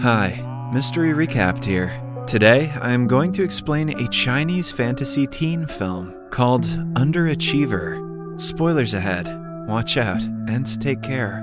Hi, Mystery Recapped here. Today, I am going to explain a Chinese fantasy teen film called Underachiever. Spoilers ahead. Watch out and take care.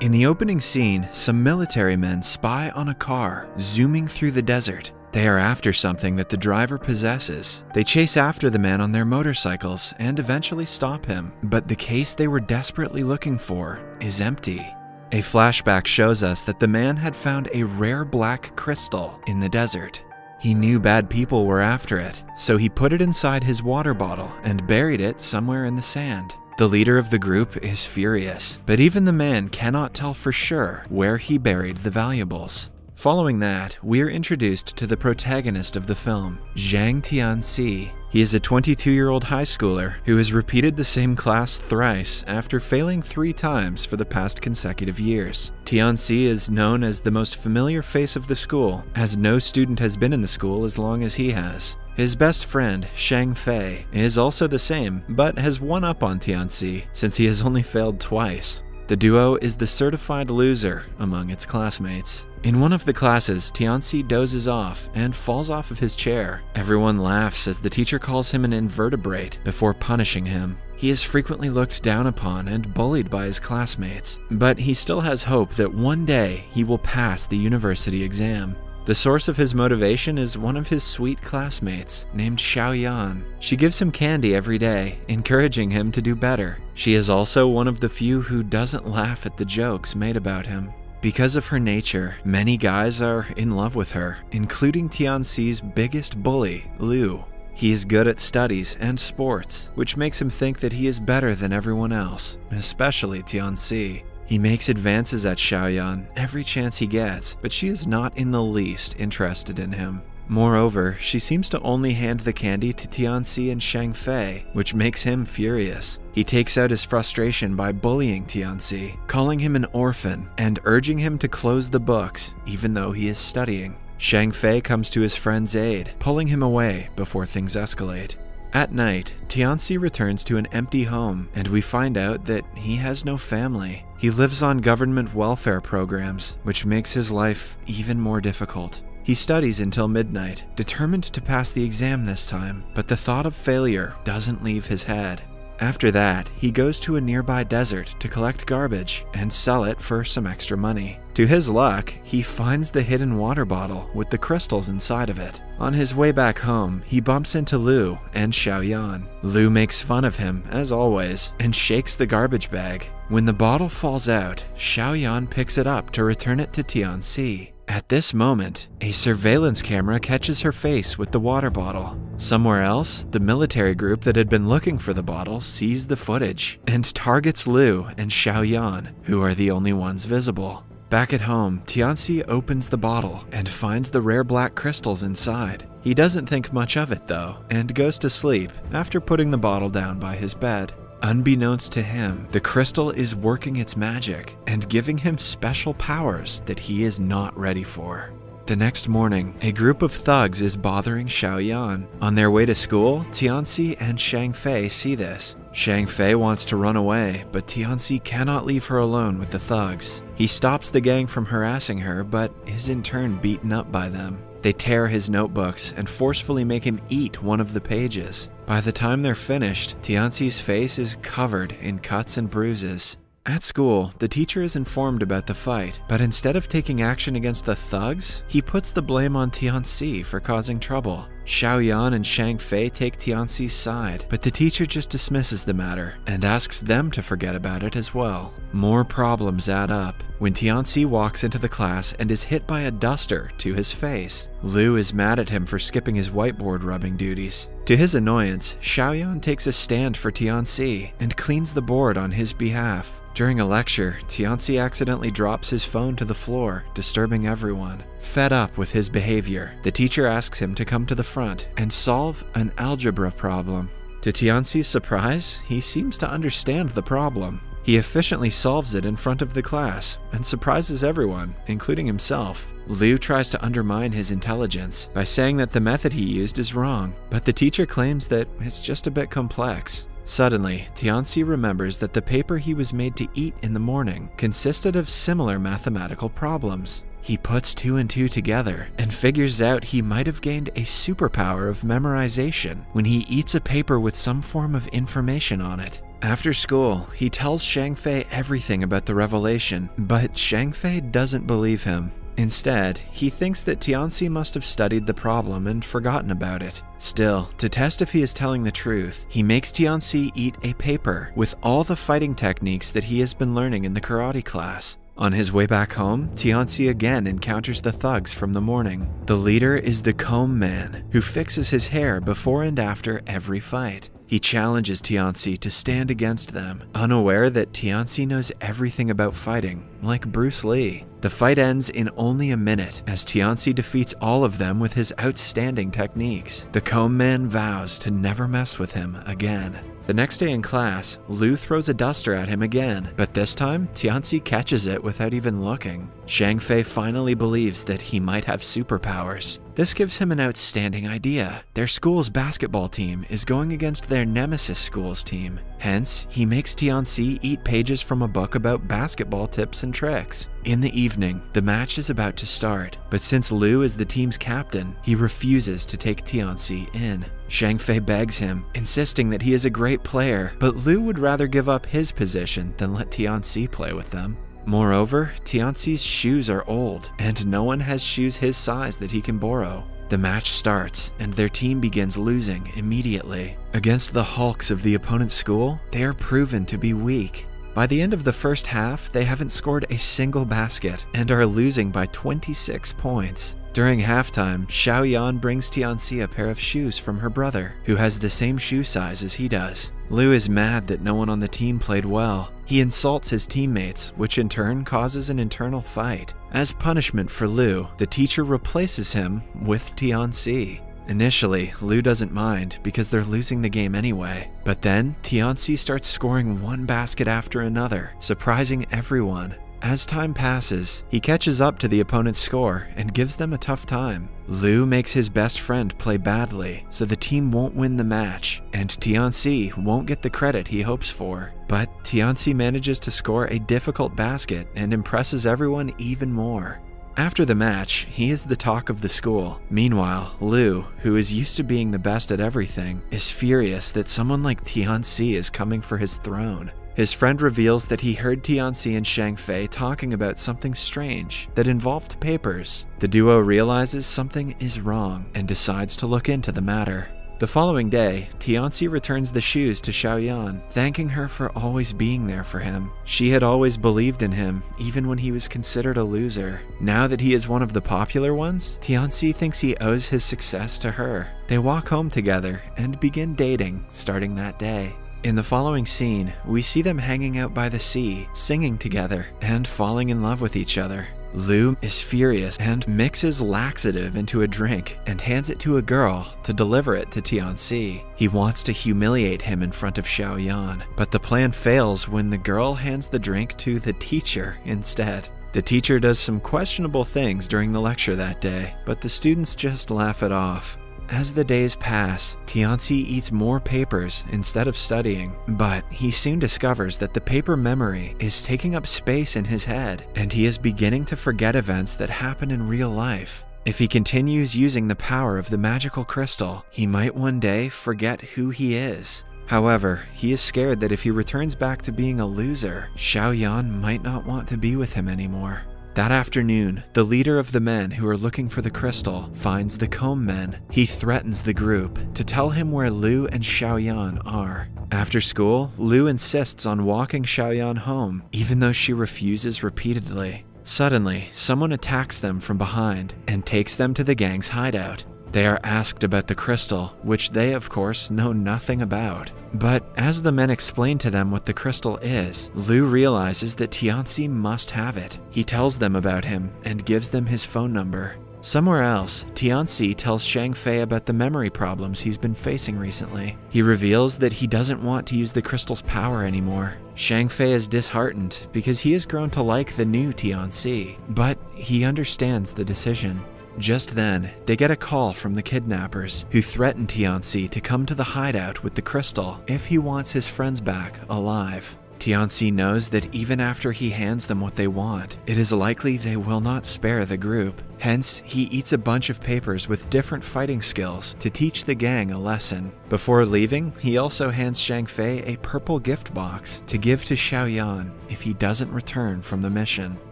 In the opening scene, some military men spy on a car zooming through the desert. They are after something that the driver possesses. They chase after the man on their motorcycles and eventually stop him, but the case they were desperately looking for is empty. A flashback shows us that the man had found a rare black crystal in the desert. He knew bad people were after it, so he put it inside his water bottle and buried it somewhere in the sand. The leader of the group is furious, but even the man cannot tell for sure where he buried the valuables. Following that, we're introduced to the protagonist of the film, Zhang Tianci. He is a 22 year old high schooler who has repeated the same class thrice after failing three times for the past consecutive years. Tianci is known as the most familiar face of the school, as no student has been in the school as long as he has. His best friend, Shang Fei, is also the same, but has one up on Tianci since he has only failed twice. The duo is the certified loser among its classmates. In one of the classes, Tianci dozes off and falls off of his chair. Everyone laughs as the teacher calls him an invertebrate before punishing him. He is frequently looked down upon and bullied by his classmates, but he still has hope that one day he will pass the university exam. The source of his motivation is one of his sweet classmates, named Xiaoyan. She gives him candy every day, encouraging him to do better. She is also one of the few who doesn't laugh at the jokes made about him. Because of her nature, many guys are in love with her, including Tianci's biggest bully, Liu. He is good at studies and sports, which makes him think that he is better than everyone else, especially Tianci. He makes advances at Xiaoyan every chance he gets, but she is not in the least interested in him. Moreover, she seems to only hand the candy to Tianci and Shang Fei, which makes him furious. He takes out his frustration by bullying Tianci, calling him an orphan, and urging him to close the books, even though he is studying. Shang Fei comes to his friend's aid, pulling him away before things escalate. At night, Tianci returns to an empty home, and we find out that he has no family. He lives on government welfare programs, which makes his life even more difficult. He studies until midnight, determined to pass the exam this time, but the thought of failure doesn't leave his head. After that, he goes to a nearby desert to collect garbage and sell it for some extra money. To his luck, he finds the hidden water bottle with the crystals inside of it. On his way back home, he bumps into Liu and Xiaoyan. Liu makes fun of him, as always, and shakes the garbage bag. When the bottle falls out, Xiaoyan picks it up to return it to Tianci. At this moment, a surveillance camera catches her face with the water bottle. Somewhere else, the military group that had been looking for the bottle sees the footage and targets Liu and Xiaoyan, who are the only ones visible. Back at home, Tianci opens the bottle and finds the rare black crystals inside. He doesn't think much of it though, and goes to sleep after putting the bottle down by his bed. Unbeknownst to him, the crystal is working its magic and giving him special powers that he is not ready for. The next morning, a group of thugs is bothering Xiaoyan. On their way to school, Tianci and Shang Fei see this. Shang Fei wants to run away, but Tianci cannot leave her alone with the thugs. He stops the gang from harassing her, but is in turn beaten up by them. They tear his notebooks and forcefully make him eat one of the pages. By the time they're finished, Tianci's face is covered in cuts and bruises. At school, the teacher is informed about the fight, but instead of taking action against the thugs, he puts the blame on Tianci for causing trouble. Xiaoyan and Shang Fei take Tianci's side, but the teacher just dismisses the matter and asks them to forget about it as well. More problems add up when Tianci walks into the class and is hit by a duster to his face. Liu is mad at him for skipping his whiteboard rubbing duties. To his annoyance, Xiaoyan takes a stand for Tianci and cleans the board on his behalf. During a lecture, Tianci accidentally drops his phone to the floor, disturbing everyone. Fed up with his behavior, the teacher asks him to come to the front and solve an algebra problem. To Tianci's surprise, he seems to understand the problem. He efficiently solves it in front of the class and surprises everyone, including himself. Liu tries to undermine his intelligence by saying that the method he used is wrong, but the teacher claims that it's just a bit complex. Suddenly, Tianci remembers that the paper he was made to eat in the morning consisted of similar mathematical problems. He puts two and two together and figures out he might have gained a superpower of memorization when he eats a paper with some form of information on it. After school, he tells Shang Fei everything about the revelation, but Shang Fei doesn't believe him. Instead, he thinks that Tianci must have studied the problem and forgotten about it. Still, to test if he is telling the truth, he makes Tianci eat a paper with all the fighting techniques that he has been learning in the karate class. On his way back home, Tianci again encounters the thugs from the morning. The leader is the comb man, who fixes his hair before and after every fight. He challenges Tianci to stand against them, unaware that Tianci knows everything about fighting, like Bruce Lee. The fight ends in only a minute as Tianci defeats all of them with his outstanding techniques. The comb man vows to never mess with him again. The next day in class, Lu throws a duster at him again, but this time, Tianci catches it without even looking. Shang Fei finally believes that he might have superpowers. This gives him an outstanding idea. Their school's basketball team is going against their nemesis school's team. Hence, he makes Tianci eat pages from a book about basketball tips and tricks. In the evening, the match is about to start, but since Lu is the team's captain, he refuses to take Tianci in. Shang Fei begs him, insisting that he is a great player, but Lu would rather give up his position than let Tianci play with them. Moreover, Tianci's shoes are old, and no one has shoes his size that he can borrow. The match starts, and their team begins losing immediately. Against the hulks of the opponent's school, they are proven to be weak. By the end of the first half, they haven't scored a single basket and are losing by 26 points. During halftime, Xiao Yan brings Tianci a pair of shoes from her brother, who has the same shoe size as he does. Lu is mad that no one on the team played well. He insults his teammates, which in turn causes an internal fight. As punishment for Lu, the teacher replaces him with Tianci. Initially, Lu doesn't mind because they're losing the game anyway. But then, Tianci starts scoring one basket after another, surprising everyone. As time passes, he catches up to the opponent's score and gives them a tough time. Lu makes his best friend play badly, so the team won't win the match, and Tianci won't get the credit he hopes for. But Tianci manages to score a difficult basket and impresses everyone even more. After the match, he is the talk of the school. Meanwhile, Lu, who is used to being the best at everything, is furious that someone like Tianci is coming for his throne. His friend reveals that he heard Tianci and Shang Fei talking about something strange that involved papers. The duo realizes something is wrong and decides to look into the matter. The following day, Tianci returns the shoes to Xiaoyan, thanking her for always being there for him. She had always believed in him, even when he was considered a loser. Now that he is one of the popular ones, Tianci thinks he owes his success to her. They walk home together and begin dating starting that day. In the following scene, we see them hanging out by the sea, singing together, and falling in love with each other. Lu is furious and mixes laxative into a drink and hands it to a girl to deliver it to Tianci. He wants to humiliate him in front of Xiaoyan, but the plan fails when the girl hands the drink to the teacher instead. The teacher does some questionable things during the lecture that day, but the students just laugh it off. As the days pass, Tianci eats more papers instead of studying, but he soon discovers that the paper memory is taking up space in his head, and he is beginning to forget events that happen in real life. If he continues using the power of the magical crystal, he might one day forget who he is. However, he is scared that if he returns back to being a loser, Xiaoyan might not want to be with him anymore. That afternoon, the leader of the men who are looking for the crystal finds the comb men. He threatens the group to tell him where Lu and Xiaoyan are. After school, Lu insists on walking Xiaoyan home, even though she refuses repeatedly. Suddenly, someone attacks them from behind and takes them to the gang's hideout. They are asked about the crystal, which they, of course, know nothing about. But as the men explain to them what the crystal is, Lu realizes that Tianci must have it. He tells them about him and gives them his phone number. Somewhere else, Tianci tells Shang Fei about the memory problems he's been facing recently. He reveals that he doesn't want to use the crystal's power anymore. Shang Fei is disheartened because he has grown to like the new Tianci, but he understands the decision. Just then, they get a call from the kidnappers, who threaten Tianci to come to the hideout with the crystal if he wants his friends back alive. Tianci knows that even after he hands them what they want, it is likely they will not spare the group. Hence, he eats a bunch of papers with different fighting skills to teach the gang a lesson. Before leaving, he also hands Shang Fei a purple gift box to give to Xiaoyan if he doesn't return from the mission.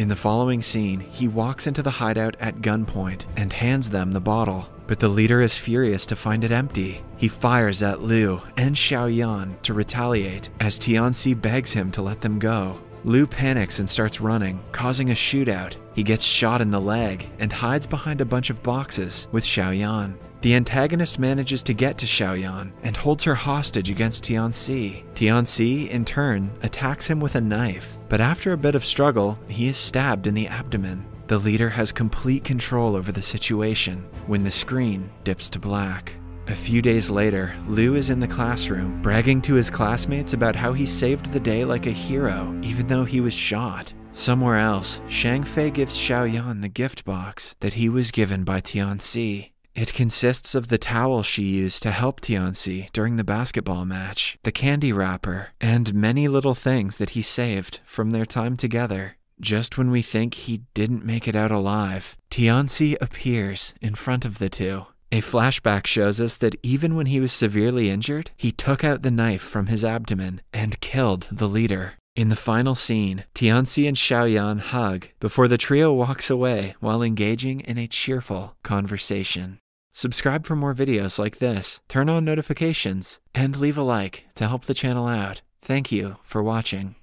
In the following scene, he walks into the hideout at gunpoint and hands them the bottle. But the leader is furious to find it empty. He fires at Liu and Xiaoyan to retaliate as Tianci begs him to let them go. Liu panics and starts running, causing a shootout. He gets shot in the leg and hides behind a bunch of boxes with Xiaoyan. The antagonist manages to get to Xiaoyan and holds her hostage against Tianci. Tianci, in turn, attacks him with a knife, but after a bit of struggle, he is stabbed in the abdomen. The leader has complete control over the situation when the screen dips to black. A few days later, Liu is in the classroom, bragging to his classmates about how he saved the day like a hero, even though he was shot. Somewhere else, Shang Fei gives Xiaoyan the gift box that he was given by Tianci. It consists of the towel she used to help Tianci during the basketball match, the candy wrapper, and many little things that he saved from their time together. Just when we think he didn't make it out alive, Tianci appears in front of the two. A flashback shows us that even when he was severely injured, he took out the knife from his abdomen and killed the leader. In the final scene, Tianci and Xiaoyan hug before the trio walks away while engaging in a cheerful conversation. Subscribe for more videos like this, turn on notifications, and leave a like to help the channel out. Thank you for watching.